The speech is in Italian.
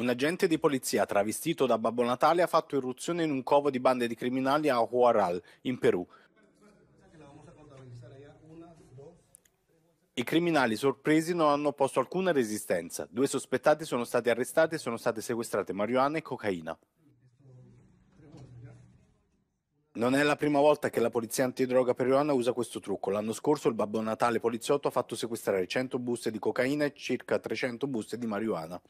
Un agente di polizia travestito da Babbo Natale ha fatto irruzione in un covo di bande di criminali a Huaral, in Perù. I criminali sorpresi non hanno posto alcuna resistenza. Due sospettati sono stati arrestati e sono state sequestrate marijuana e cocaina. Non è la prima volta che la polizia antidroga peruana usa questo trucco. L'anno scorso il Babbo Natale poliziotto ha fatto sequestrare 100 buste di cocaina e circa 300 buste di marijuana.